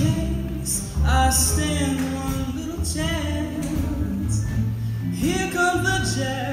chase. I stand one little chance. Here comes the jazz.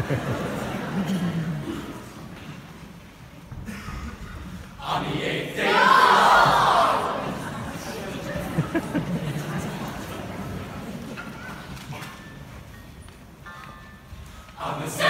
On the eighth day On the